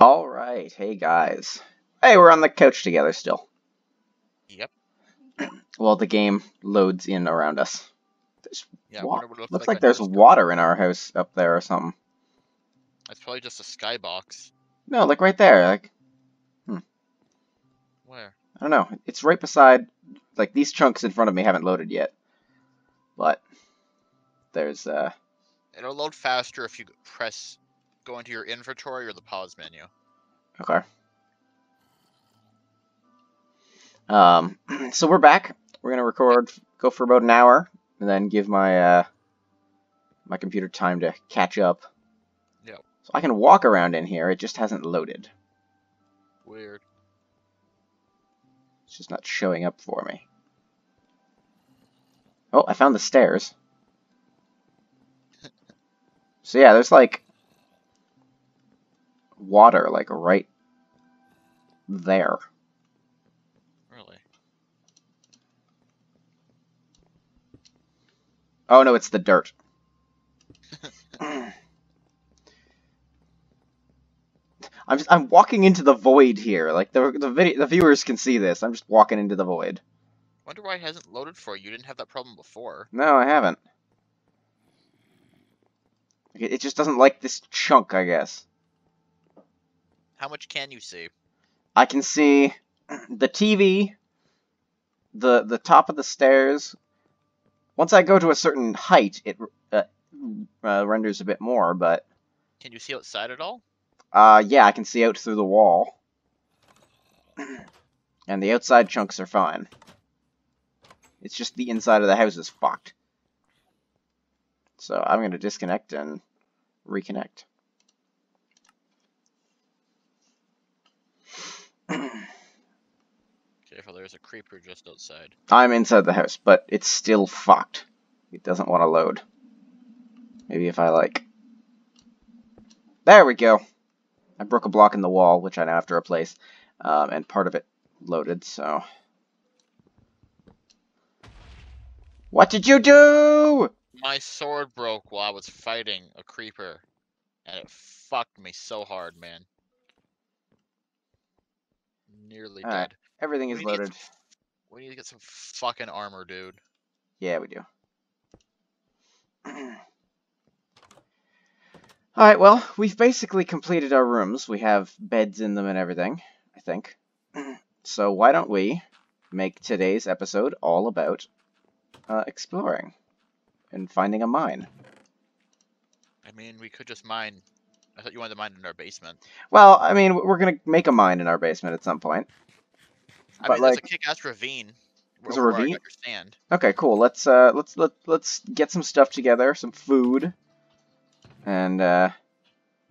All right, hey guys. Hey, we're on the couch together still. Yep. Well, the game loads in around us. There's Yeah, I wa- wonder what it looks, looks like, like there's water in our house up there or something. It's probably just a skybox. No, like right there. Like Where? I don't know. It's right beside. Like these chunks in front of me haven't loaded yet, but there's uh. It'll load faster if you press, go into your inventory or the pause menu. Okay. Um, so we're back. We're gonna record, go for about an hour, and then give my uh, my computer time to catch up. Yep. So I can walk around in here. It just hasn't loaded. Weird. It's just not showing up for me. Oh, I found the stairs. So yeah, there's like water like right there. Really? Oh no, it's the dirt. I'm just, I'm walking into the void here. Like the the video the viewers can see this. I'm just walking into the void. Wonder why it hasn't loaded for you. You didn't have that problem before. No, I haven't. It it just doesn't like this chunk, I guess. How much can you see? I can see the TV, the the top of the stairs. Once I go to a certain height, it uh, uh, renders a bit more, but Can you see outside at all? uh, yeah, I can see out through the wall, and the outside chunks are fine. It's just the inside of the house is fucked. So I'm gonna disconnect and reconnect. Careful, there's a creeper just outside. I'm inside the house, but it's still fucked. It doesn't want to load. Maybe if I like... There we go! I broke a block in the wall, which I now have to replace, um, and part of it loaded, so... What did you do? My sword broke while I was fighting a creeper. And it fucked me so hard, man. Nearly Alright. dead. Everything is We need loaded. some- We need to get some fucking armor, dude. Yeah, we do. Alright, well, we've basically completed our rooms. We have beds in them and everything, I think. So why don't we make today's episode all about uh, exploring and finding a mine. I mean, we could just mine. I thought you wanted to mine in our basement. Well, I mean, we're gonna make a mine in our basement at some point. I But, mean, like- a kick-ass ravine. There's a over where I ravine? sand. Okay, cool. Let's uh, let's let let's get some stuff together, some food, and uh,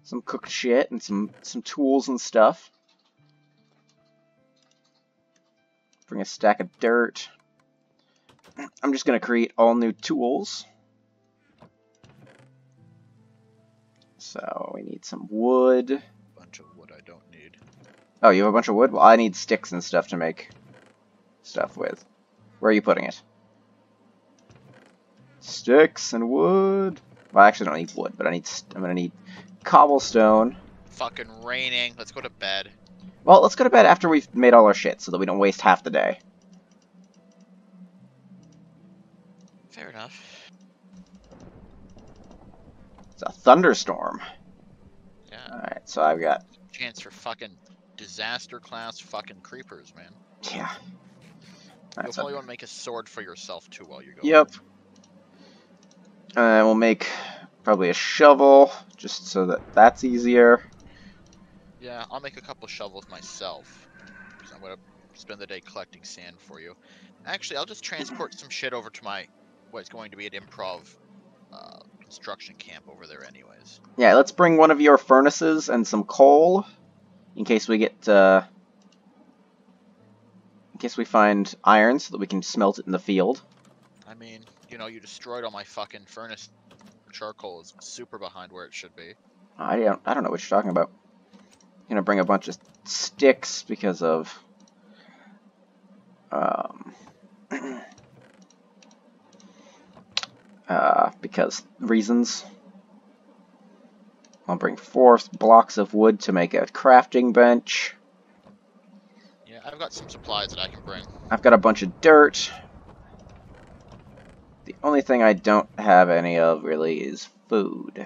some cooked shit, and some some tools and stuff. Bring a stack of dirt. I'm just gonna create all new tools. So we need some wood. A Bunch of wood I don't need. Oh, you have a bunch of wood? Well, I need sticks and stuff to make stuff with. Where are you putting it? Sticks and wood. Well, I actually don't need wood, but I need. I'm gonna need cobblestone. Fucking raining. Let's go to bed. Well, let's go to bed after we've made all our shit, so that we don't waste half the day. Fair enough. It's a thunderstorm. Yeah. All right, so I've got. Chance for fucking disaster class fucking creepers, man. Yeah. You'll probably want to make a sword for yourself too while you go. yep. And we'll make probably a shovel, just so that that's easier. Yeah, I'll make a couple shovels myself. I'm gonna spend the day collecting sand for you. Actually, I'll just transport some shit over to my what's going to be an improv uh, construction camp over there, anyways. Yeah, let's bring one of your furnaces and some coal, in case we get, uh, in case we find iron, so that we can smelt it in the field. I mean, you know, you destroyed all my fucking furnace. Charcoal is super behind where it should be. I don't, I don't know what you're talking about. I'm gonna bring a bunch of sticks because of, um, uh, because reasons. I'll bring four blocks of wood to make a crafting bench. Yeah, I've got some supplies that I can bring. I've got a bunch of dirt. The only thing I don't have any of really is food. I'm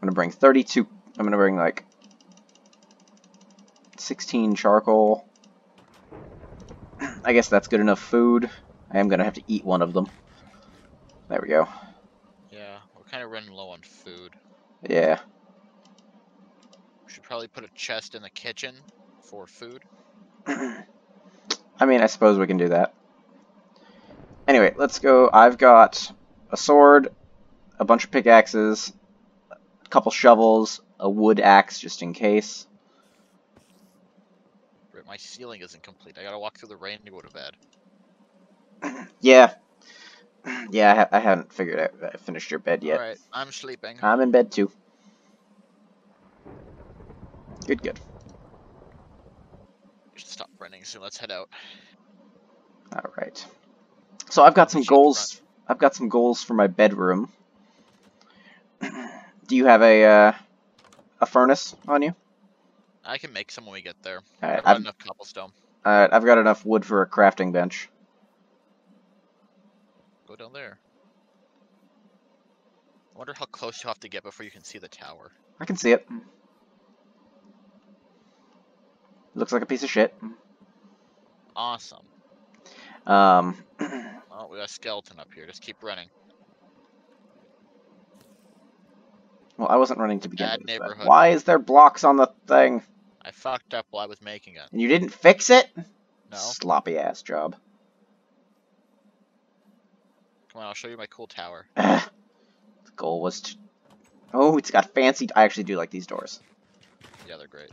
gonna bring 32. I'm gonna bring like 16 charcoal. I guess that's good enough food. I am gonna have to eat one of them. There we go. Yeah, we're kind of running low on food. Yeah. We should probably put a chest in the kitchen for food. I mean, I suppose we can do that. Anyway, let's go. I've got a sword, a bunch of pickaxes, a couple shovels, a wood axe just in case. My ceiling isn't complete. I gotta walk through the rain to go to bed. Yeah. Yeah, I, ha I haven't figured out I finished your bed yet. Alright, I'm sleeping. I'm in bed too. Good, good. We should stop running soon. Let's head out. All right. So I've got some goals. I've got some goals for my bedroom. Do you have a uh, a furnace on you? I can make some when we get there. Alright, I've got I've, enough cobblestone. uh, I've got enough wood for a crafting bench. Go down there. I wonder how close you have to get before you can see the tower. I can see it. Looks like a piece of shit. Awesome. Um, Oh, we got a skeleton up here. Just keep running. well, I wasn't running to begin Bad with. neighborhood. Why is there blocks on the thing? I fucked up while I was making it. And you didn't fix it? No. Sloppy ass job. Come on, I'll show you my cool tower. the goal was to. Oh, it's got fancy. I actually do like these doors. Yeah, they're great.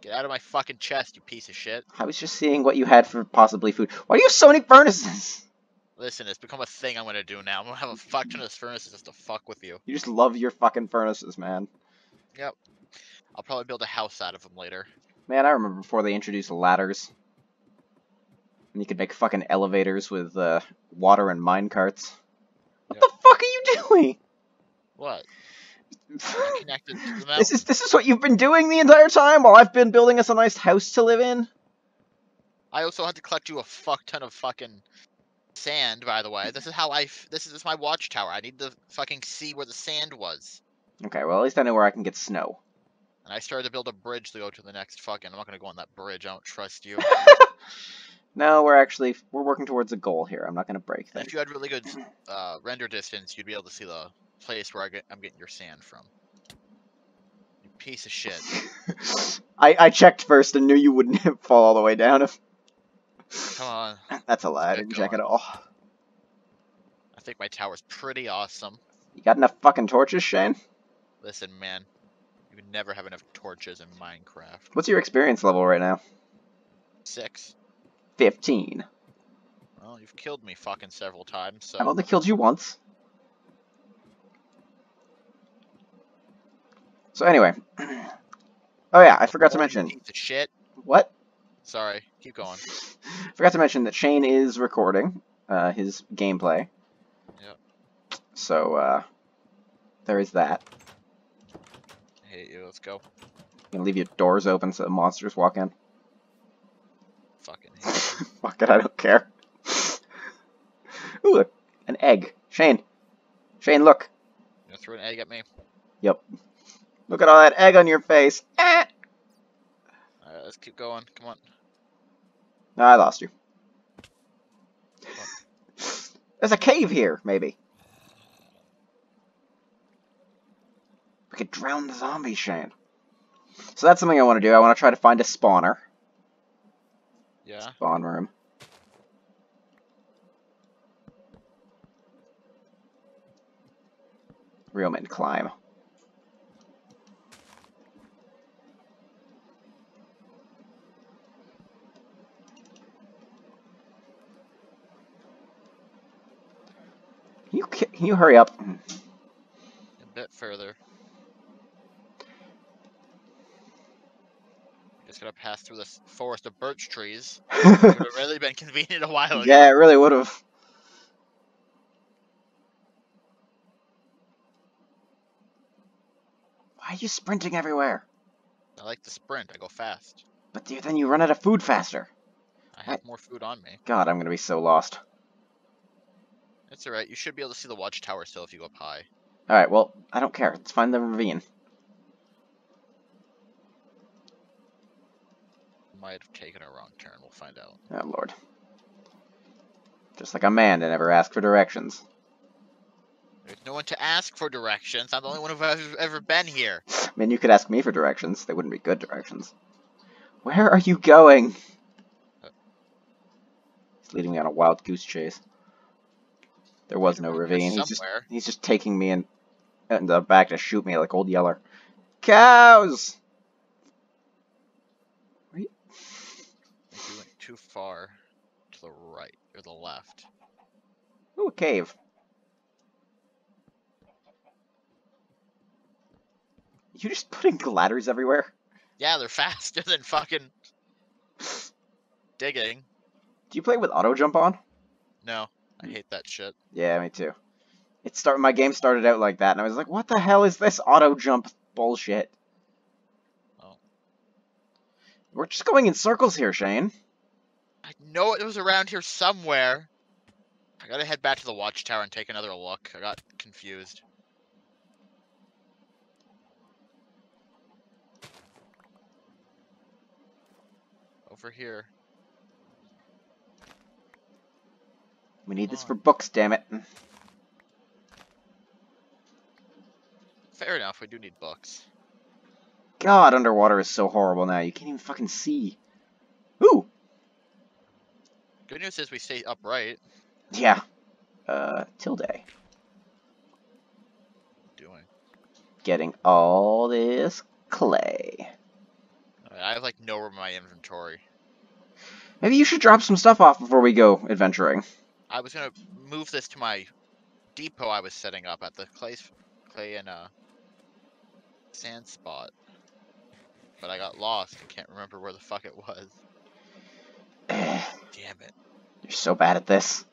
Get out of my fucking chest, you piece of shit. I was just seeing what you had for possibly food. Why do you have so many furnaces? Listen, it's become a thing I'm gonna do now. I'm gonna have a fuck ton of furnaces just to fuck with you. You just love your fucking furnaces, man. Yep. I'll probably build a house out of them later. Man, I remember before they introduced ladders. And you could make fucking elevators with uh, water and mine carts. What Yep. the fuck are you doing? What? Connected to the this is this is what you've been doing the entire time while I've been building us a nice house to live in. I also had to collect you a fuck ton of fucking sand, by the way. This is how I. F- this is this is my watchtower. I need to fucking see where the sand was. Okay, well at least I know where I can get snow. And I started to build a bridge to go to the next fucking. I'm not gonna go on that bridge. I don't trust you. no, we're actually we're working towards a goal here. I'm not gonna break And things. if you had really good uh, render distance, you'd be able to see the place where I get, I'm getting your sand from. You piece of shit. I I checked first and knew you wouldn't fall all the way down. If Come on. that's a lie, I didn't check at all. I think my tower's pretty awesome. You got enough fucking torches, Shane? Listen, man. You never have enough torches in Minecraft. What's your experience level right now? Six. Fifteen. Well, you've killed me fucking several times, so. I've only killed you once. So anyway. Oh yeah, I forgot to Oh, you mention. Of shit. What? Sorry. Keep going. Forgot to mention that Shane is recording uh, his gameplay. Yep. So uh, there is that. I hate you. Let's go. You can leave your doors open so the monsters walk in. Fucking. Fuck it, I don't care. Ooh, an egg. Shane. Shane, look. You throw an egg at me? Yep. Look at all that egg on your face. Eh. Alright, let's keep going. Come on. No, I lost you. There's a cave here, maybe. We could drown the zombies, Shane. So that's something I want to do. I want to try to find a spawner. Yeah. Spawn room. Real men climb. Can you, can you hurry up? A bit further. Just gotta pass through this forest of birch trees. It would have really been convenient a while ago. yeah, it really would have. Why are you sprinting everywhere? I like to sprint. I go fast. But you- then you run out of food faster. I have more food on me. God, I'm gonna be so lost. It's alright. You should be able to see the watchtower still if you go up high. Alright, well, I don't care. Let's find the ravine. Might have taken a wrong turn. We'll find out. Oh, Lord. Just like a man to never ask for directions. There's no one to ask for directions. I'm the only one who's ever, ever been here. I mean, you could ask me for directions. They wouldn't be good directions. Where are you going? He's leading me on a wild goose chase. There was no ravine. He's just, he's just taking me in, in the back to shoot me like old Yeller. Cows! I think you went too far to the right or the left. Ooh, a cave. You just putting ladders everywhere? Yeah, they're faster than fucking digging. Do you play with auto jump on? No, I mm. hate that shit. Yeah, me too. It start my game started out like that, and I was like, "What the hell is this auto jump bullshit?" We're just going in circles here, Shane. I know it was around here somewhere. I gotta head back to the watchtower and take another look. I got confused. Over here. We need this Come for books, damn it. Fair enough, we do need books. God, underwater is so horrible now. You can't even fucking see. Ooh, Good news is we stay upright. yeah. Uh, Tilde. Doing. Getting all this clay. I have like no room in my inventory. Maybe you should drop some stuff off before we go adventuring. I was gonna move this to my depot I was setting up at the clay, clay and uh, sand spot, but I got lost and can't remember where the fuck it was. Damn it. You're so bad at this.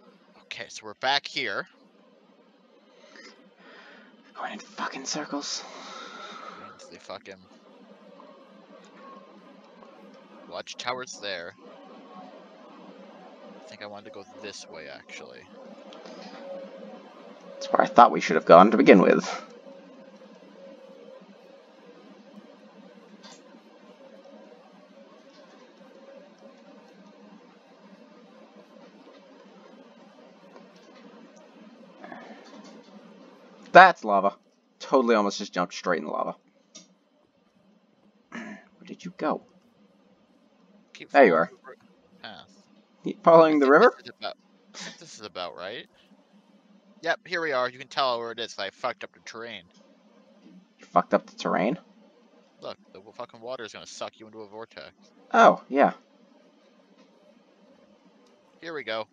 Okay, so we're back here. Going in fucking circles. Means the fucking watchtower's there. I think I wanted to go this way actually. That's where I thought we should have gone to begin with. That's lava. Totally almost just jumped straight in the lava. Where did you go? Keep There you are. the Path. Following the river? This is, about, this is about right. Yep, here we are. You can tell where it is. I fucked up the terrain. You fucked up the terrain? Look, the fucking water is gonna suck you into a vortex. Oh, yeah. Here we go.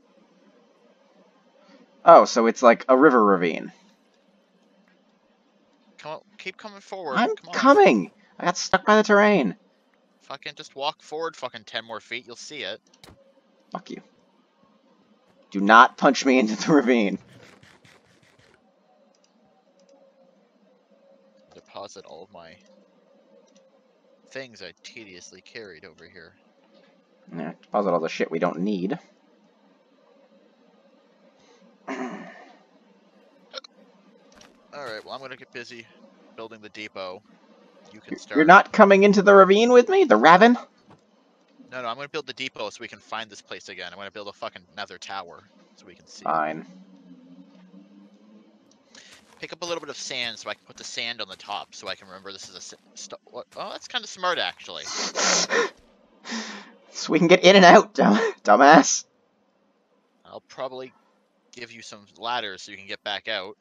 Oh, so it's like a river ravine. Come on, keep coming forward. I'm Come on. coming! I got stuck by the terrain. Fucking just walk forward fucking 10 more feet, you'll see it. Fuck you. Do not punch me into the ravine. Deposit all of my things I tediously carried over here. Yeah, deposit all the shit we don't need. Alright, well I'm gonna get busy building the depot. You can start. You're not coming into the ravine with me? The Raven? No, no, I'm gonna build the depot so we can find this place again. I'm gonna build a fucking nether tower so we can see. Fine. Pick up a little bit of sand so I can put the sand on the top so I can remember this is a. St- Oh, that's kind of smart actually. so we can get in and out, dumb dumbass. I'll probably give you some ladders so you can get back out.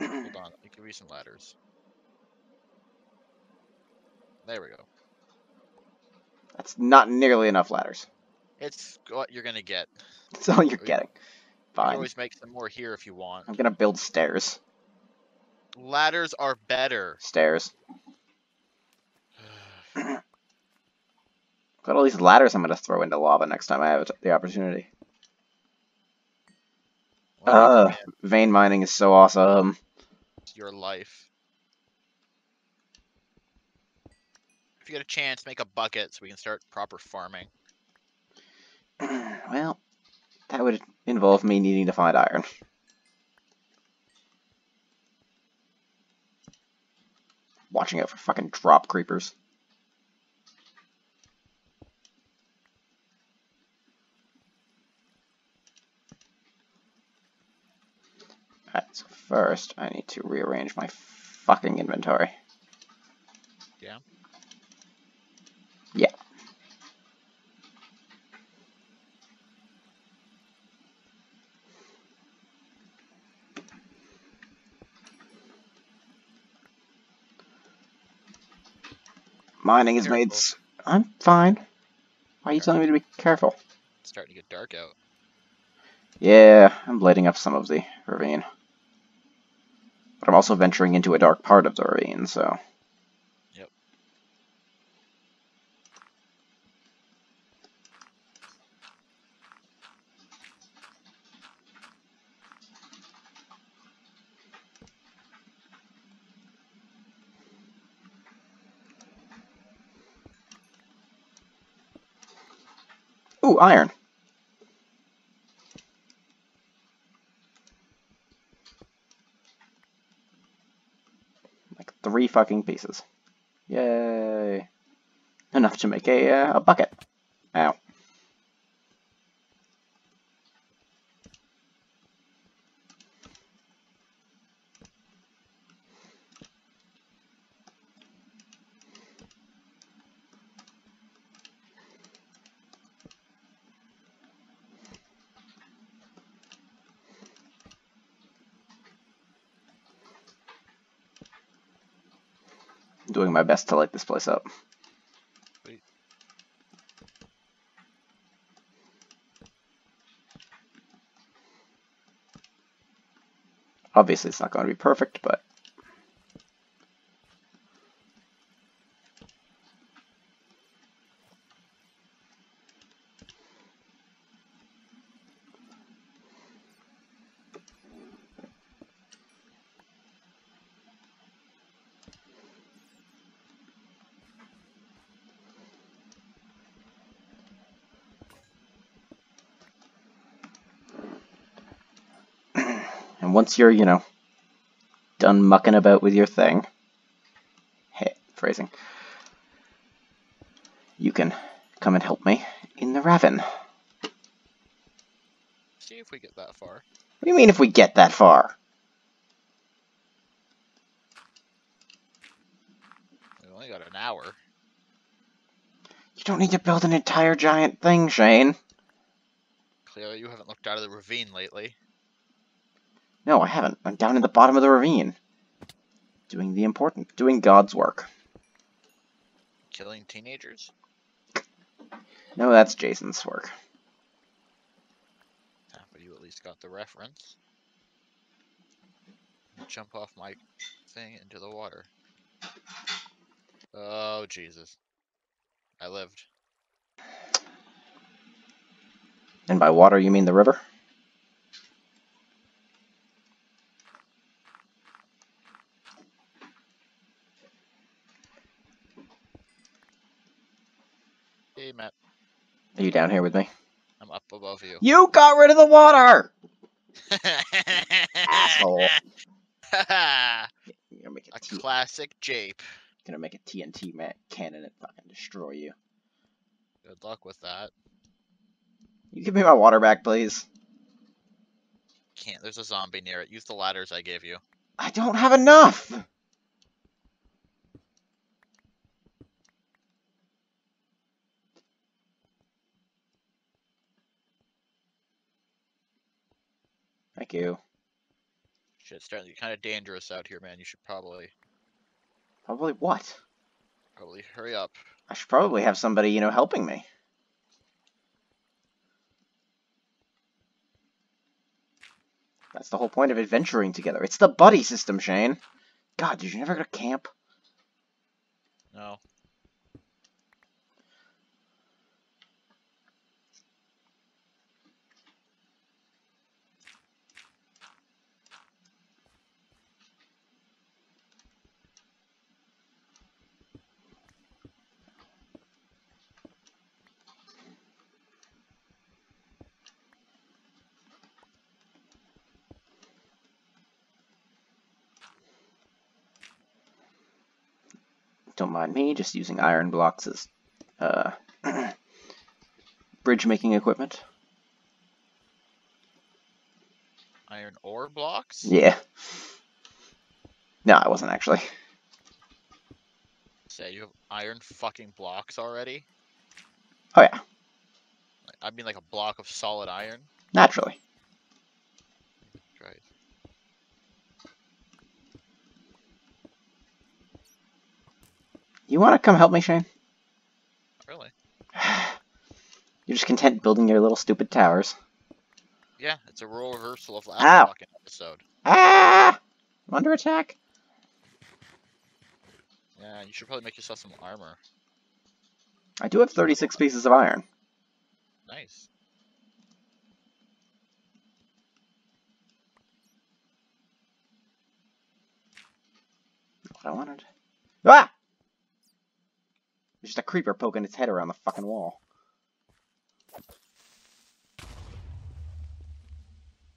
Hold on, me give you some ladders. There we go. That's not nearly enough ladders. It's what you're gonna get. That's all you're you- getting. You can Fine. always make some more here if you want. I'm gonna build stairs. Ladders are better. Stairs. Got all these ladders I'm gonna throw into lava next time I have the opportunity. Uh, vein mining is so awesome. Your life. If you get a chance, make a bucket so we can start proper farming. well, that would involve me needing to find iron. Watching out for fucking drop creepers. Alright, so first I need to rearrange my fucking inventory. Yeah? Yeah. Mining is made. I'm fine. Why are you telling me to be careful? It's starting to get dark out. Yeah, I'm lighting up some of the ravine. But I'm also venturing into a dark part of the ravine, so. Yep. Ooh, iron. Like three fucking pieces. Yay. Enough to make a, uh, a bucket. Ow. I'm doing my best to light this place up. Obviously, it's not going to be perfect, but and once you're, you know, done mucking about with your thing, hey, phrasing, you can come and help me in the Raven. See if we get that far. What do you mean if we get that far? We only got an hour. You don't need to build an entire giant thing, Shane. Clearly, you haven't looked out of the ravine lately. No, I haven't. I'm down in the bottom of the ravine. Doing the important, doing God's work. Killing teenagers? No, that's Jason's work. Ah, but you at least got the reference. Jump off my thing into the water. Oh, Jesus. I lived. And by water, you mean the river? Hey, Matt. Are you down here with me? I'm up above you. You got rid of the water! Asshole. a You're gonna make a, T- classic jape. gonna make a TNT ma- cannon and fucking destroy you. Good luck with that. You give me my water back, please. Can't. There's a zombie near it. Use the ladders I gave you. I don't have enough! Thank you. Shit, it's starting to get kind of dangerous out here, man. You should probably, Probably what? probably hurry up. I should probably have somebody, you know, helping me. That's the whole point of adventuring together. It's the buddy system, Shane. God, did you never go to camp? No. Don't mind me just using iron blocks as uh, bridge making equipment. Iron ore blocks? Yeah. No, I wasn't actually. Say you have iron fucking blocks already? Oh yeah, I mean like a block of solid iron? naturally. Right. You want to come help me, Shane? Really? You're just content building your little stupid towers. Yeah, it's a role reversal of last Ow. fucking episode. Ah! I'm under attack. Yeah, you should probably make yourself some armor. I do have 36 pieces of iron. Nice. What I wanted. Ah! There's just a creeper poking its head around the fucking wall.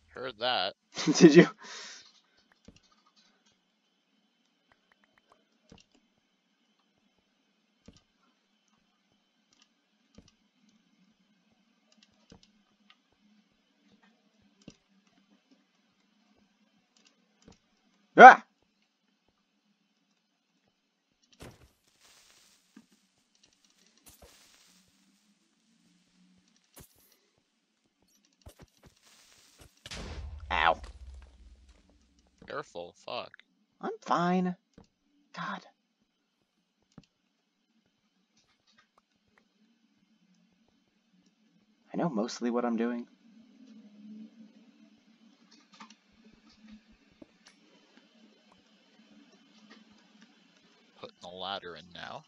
Heard that. Did you? Ah! Ow. Careful, fuck. I'm fine. God. I know mostly what I'm doing. Putting the ladder in now.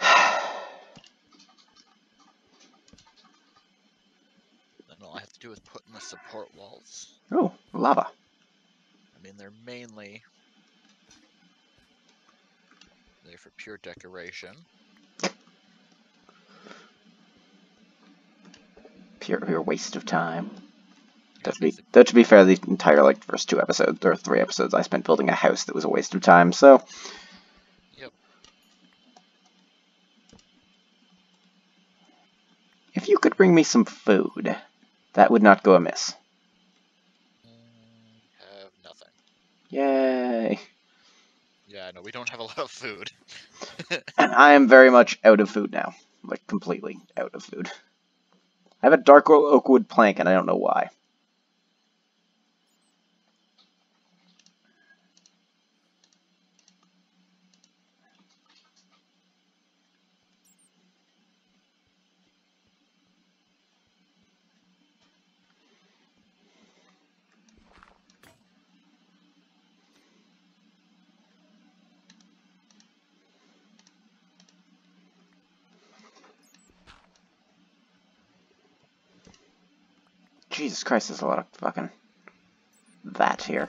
Then all I have to do is put in the support walls. oh, lava. They're mainly there for pure decoration. Pure, pure waste of time. That to be, that to be fair, the entire like first two episodes or three episodes I spent building a house that was a waste of time. So. Yep. If you could bring me some food, that would not go amiss. Yay! Yeah, no, we don't have a lot of food. And I am very much out of food now. Like, completely out of food. I have a dark o- oak wood plank, and I don't know why. Jesus Christ, there's a lot of fucking that here.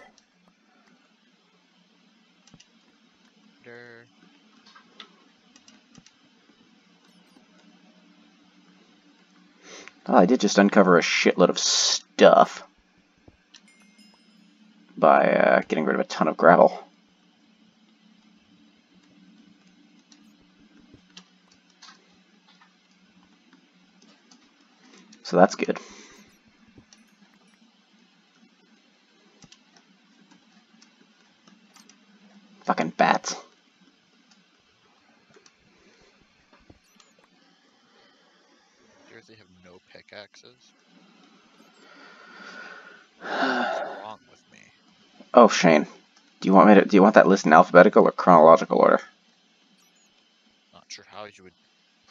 Well, I did just uncover a shitload of stuff by uh, getting rid of a ton of gravel. So that's good. Fucking bats. Seriously, have no What's wrong with me? Oh, Shane, do you want me to? Do you want that list in alphabetical or chronological order? Not sure how you would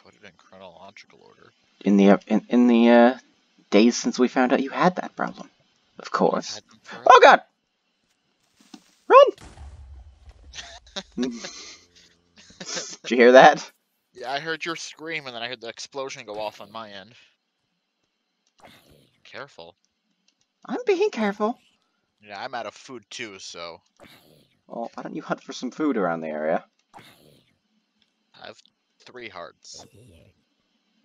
put it in chronological order. In the in, in the uh, days since we found out you had that problem, of course. Oh God! Run! Did you hear that? Yeah, I heard your scream and then I heard the explosion go off on my end. Careful. I'm being careful. Yeah, I'm out of food too, so Well, why don't you hunt for some food around the area? I have three hearts.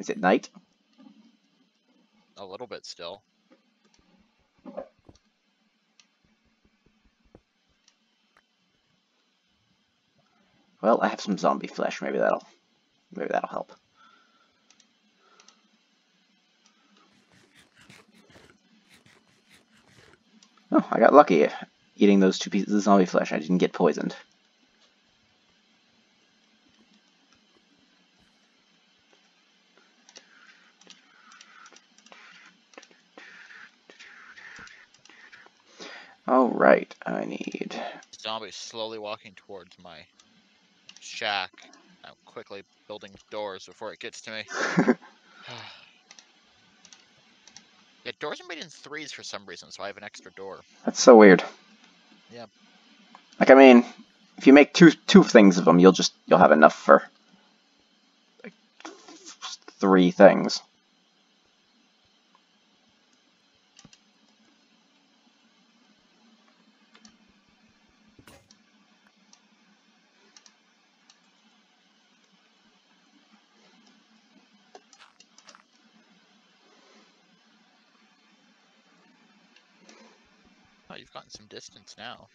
Is it night? A little bit still. Well, I have some zombie flesh. Maybe that'll, maybe that'll help. Oh, I got lucky eating those two pieces of zombie flesh. I didn't get poisoned. All right, I need. Zombie slowly walking towards my shack. I'm quickly building doors before it gets to me. doors are made in threes for some reason, so I have an extra door. That's so weird. Yeah. Like I mean, if you make two two things of them, you'll just you'll have enough for like three things. You've gotten some distance now.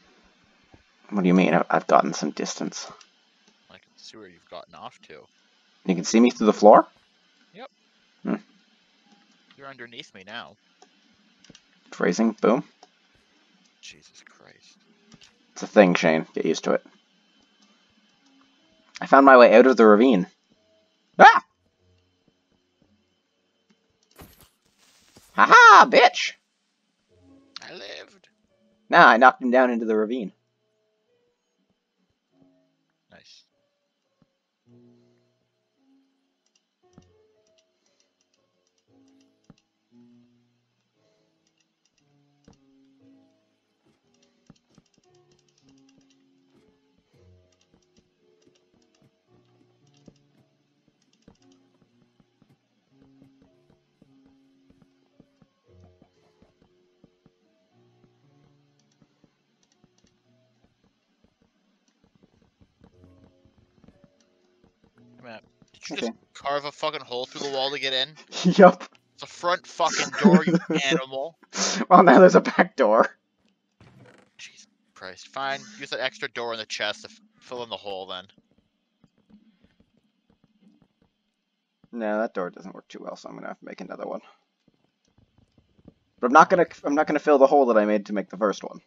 What do you mean? I've gotten some distance. I can see where you've gotten off to. You can see me through the floor. Yep. You're underneath me now. Phrasing. Boom. Jesus Christ. It's a thing, Shane. Get used to it. I found my way out of the ravine. Ah! Haha, bitch! I lived. Nah, I knocked him down into the ravine. Did you Okay. just carve a fucking hole through the wall to get in? yup. It's a front fucking door, you animal. Well, now there's a back door. Jesus Christ. Fine, use that extra door in the chest to f- fill in the hole then. No, that door doesn't work too well, so I'm gonna have to make another one. But I'm not gonna I'm not gonna fill the hole that I made to make the first one.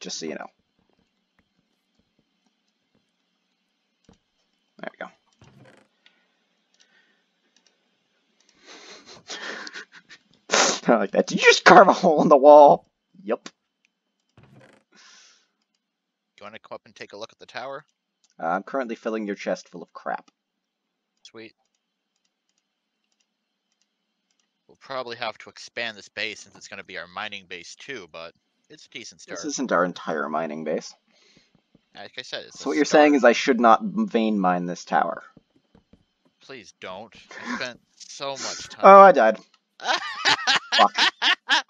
Just so you know. There we go. I like that. Did you just carve a hole in the wall? Yep. You want to come up and take a look at the tower? Uh, I'm currently filling your chest full of crap. Sweet. We'll probably have to expand this base since it's going to be our mining base too, but it's a decent start. This isn't our entire mining base. Like I said, So what you're saying is I should not vein mine this tower. Please don't. I spent so much time. Oh. I died. Fuck.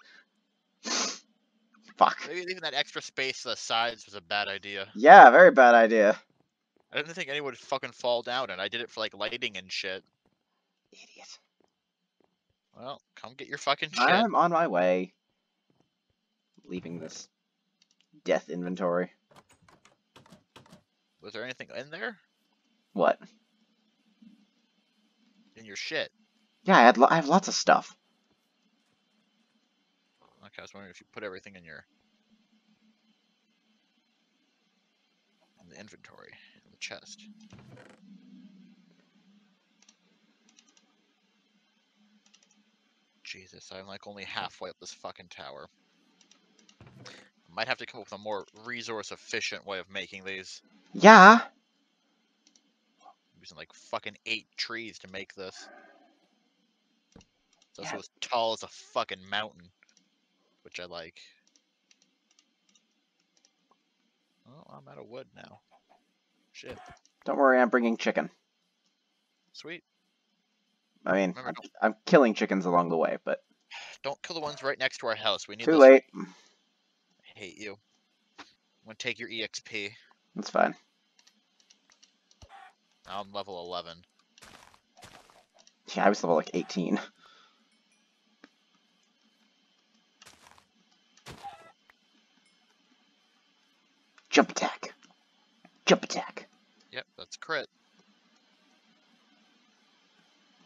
Fuck. Maybe leaving that extra space to the sides was a bad idea. Yeah, very bad idea. I didn't think anyone would fucking fall down, and I did it for like lighting and shit. Idiot. Well, come get your fucking shit. I'm on my way. Leaving this death inventory. Was there anything in there? What? In your shit? Yeah, I had lo- I have lots of stuff. Oh, okay, I was wondering if you put everything in your in the inventory, in the chest. Jesus, I'm like only halfway up this fucking tower. I might have to come up with a more resource efficient way of making these. Yeah. using like fucking eight trees to make this. It's also Yeah. as tall as a fucking mountain, which I like. Oh, I'm out of wood now. Shit. Don't worry, I'm bringing chicken. Sweet. I mean, Remember, I'm, I'm killing chickens along the way, but Don't kill the ones right next to our house. We need too late. I hate you. I'm gonna take your EXP. That's fine. I'm level 11. Yeah, I was level like 18. Jump attack. Jump attack. Yep, that's crit.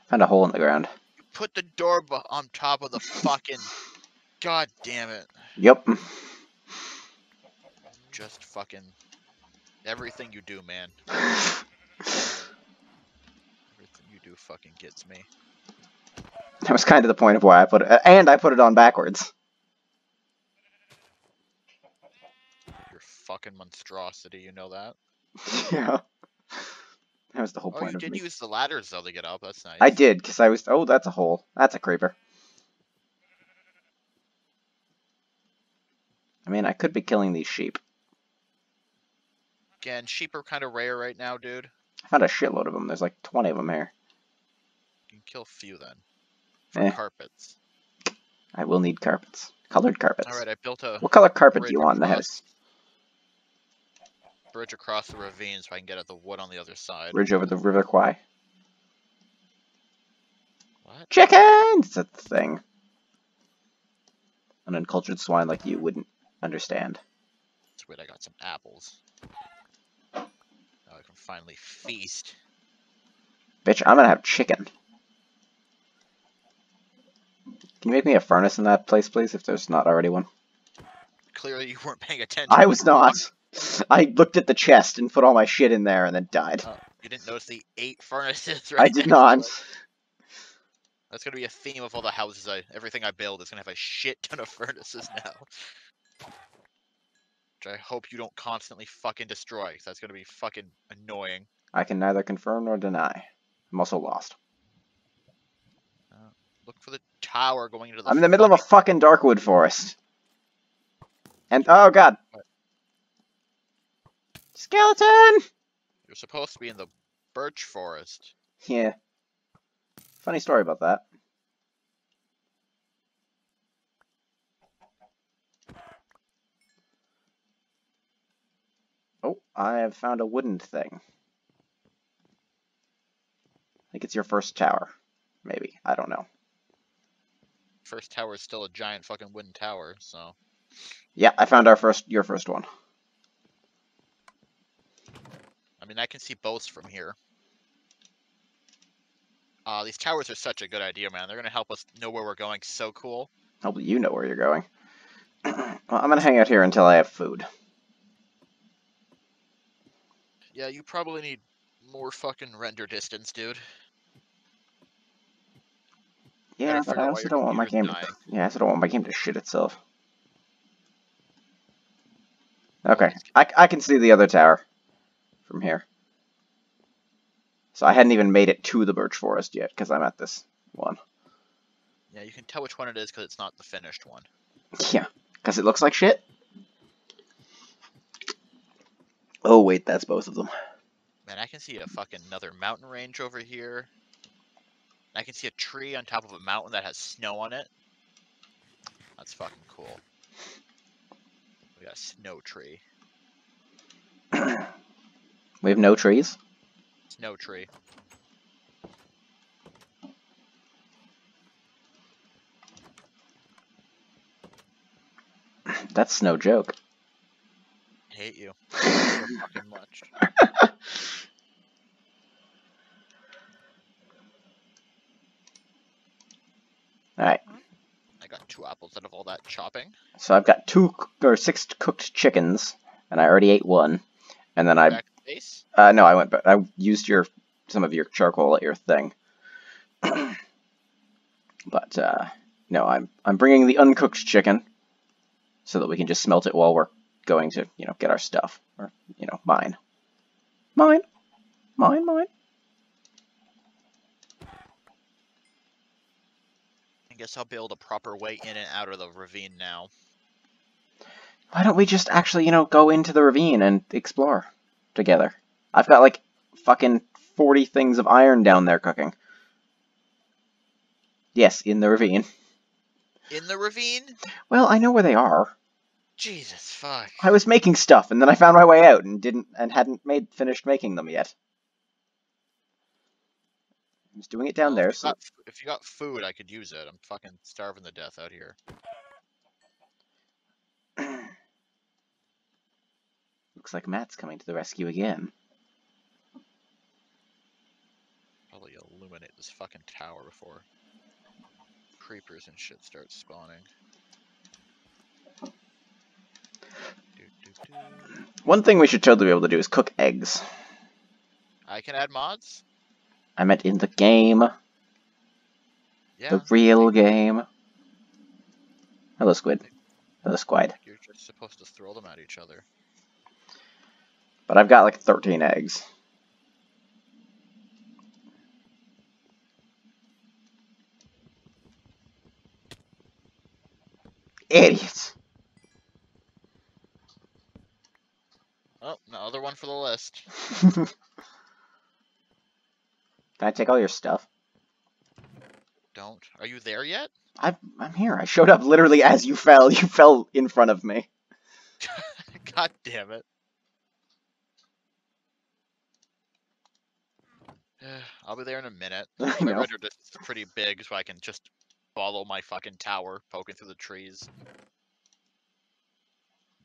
Found a hole in the ground. You put the door on top of the fucking. God damn it. Yep. Just fucking. Everything you do, man. Everything you do fucking gets me. That was kind of the point of why I put it, and I put it on backwards. You're fucking monstrosity, you know that? yeah. That was the whole Oh, point you did me. use the ladders though to get up. That's nice. I did, because I was. Oh, that's a hole. That's a creeper. I mean, I could be killing these sheep. Again, sheep are kind of rare right now, dude. I found a shitload of them. There's like 20 of them here. You can kill a few then. For Eh. carpets. I will need carpets. Colored carpets. Alright, I built a What color carpet do you want in the house? bridge across the ravine so I can get at the wood on the other side. Bridge over the River Kwai. What? Chickens! That's the thing. An uncultured swine like you wouldn't understand. It's weird, I got some apples. Now I can finally oh. feast. Bitch, I'm gonna have chicken. Can you make me a furnace in that place, please, if there's not already one? Clearly you weren't paying attention. I was not. I looked at the chest and put all my shit in there and then died. Oh, you didn't notice the eight furnaces right I did not. That's gonna be a theme of all the houses I everything I build is gonna have a shit ton of furnaces now. Which I hope you don't constantly fucking destroy, because that's gonna be fucking annoying. I can neither confirm nor deny. I'm also lost. Uh, Look for the tower going into the I'm in the middle of a fucking darkwood forest. And oh god. Skeleton! You're supposed to be in the birch forest. Yeah. Funny story about that. Oh, I have found a wooden thing. I think it's your first tower. Maybe. I don't know. First tower is still a giant fucking wooden tower, so Yeah, I found our first your first one. I mean I can see both from here. Uh, these towers are such a good idea, man. They're gonna help us know where we're going. So cool. Hopefully you know where you're going. well, I'm gonna hang out here until I have food. Yeah, you probably need more fucking render distance, dude. Yeah, but I also don't want my game to. Yeah, I also don't want my game to shit itself. Okay, I, I can see the other tower from here. So I hadn't even made it to the birch forest yet because I'm at this one. Yeah, you can tell which one it is because it's not the finished one. Yeah, because it looks like shit. Oh wait, that's both of them. Man, I can see a fucking another mountain range over here. I can see a tree on top of a mountain that has snow on it. That's fucking cool. We got a snow tree. we have no trees. Snow tree. That's no joke. Hate you so fucking much. Alright, I got two apples out of all that chopping. so I've got two or six cooked chickens, and I already ate one. And then I Back to base. Uh, no, I went, but I used your some of your charcoal at your thing. but uh, no, I'm I'm bringing the uncooked chicken, so that we can just smelt it while we're going to you know get our stuff or you know mine, mine, mine, mine. I guess I'll build a proper way in and out of the ravine now. Why don't we just actually you know go into the ravine and explore together? I've got like fucking forty things of iron down there cooking. Yes, in the ravine. In the ravine? Well, I know where they are. Jesus fuck. I was making stuff, and then I found my way out and didn't and hadn't made finished making them yet. I was doing it down Well, there, If you, so got, if you got food, I could use it. I'm fucking starving to death out here. looks Looks like Matt's coming to the rescue again. Probably illuminate this fucking tower before creepers and shit start spawning. One thing we should totally be able to do is cook eggs. I can add mods? I meant in the game. Yeah. The real game. Hello, Squid. Hello, Squid. You're just supposed to throw them at each other. But I've got like 13 eggs. Idiots. Oh, another one for the list. Can I take all your stuff? Don't. Are you there yet? I'm, I'm here. I showed up literally as you fell. You fell in front of me. God damn it. I'll be there in a minute. I My render distance is pretty big, so I can just follow my fucking tower, poking through the trees.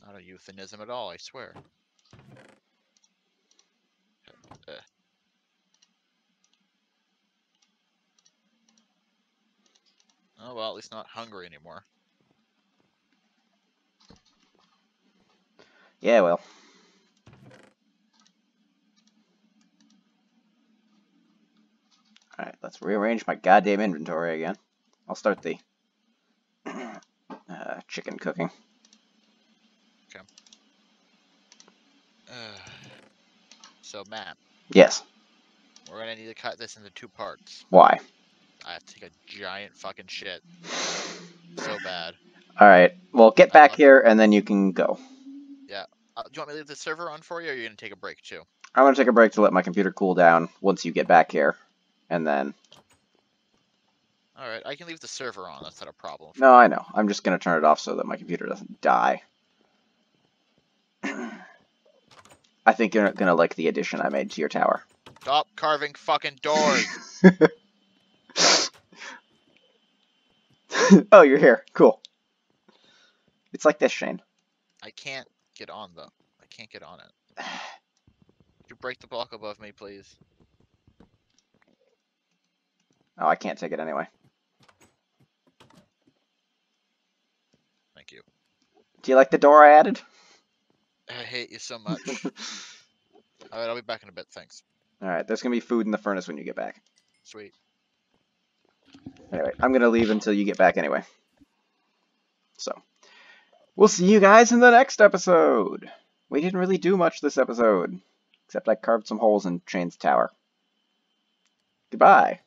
Not a euphemism at all, I swear. Uh, Oh well, at least not hungry anymore. Yeah, well. Alright, let's rearrange my goddamn inventory again. I'll start the uh, chicken cooking. so Matt, Yes. we're gonna need to cut this into two parts. Why? I have to take a giant fucking shit. So bad. Alright, well, get back here and then you can go. Uh, do you want me to leave the server on for you, or are you gonna take a break too? I'm gonna take a break to let my computer cool down once you get back here. And then. All right, I can leave the server on. That's not a problem. No, I know. I'm just gonna turn it off so that my computer doesn't die. I think you're gonna like the addition I made to your tower. Stop carving fucking doors. oh, you're here. Cool. It's like this, Shane. I can't get on though. I can't get on it. You break the block above me, please? Oh, I can't take it anyway. Thank you. Do you like the door I added? I hate you so much. All right, I'll be back in a bit. Thanks. Alright, there's gonna be food in the furnace when you get back. Sweet. Anyway, I'm gonna leave until you get back anyway. So, we'll see you guys in the next episode. We didn't really do much this episode, except I carved some holes in Shane's tower. Goodbye.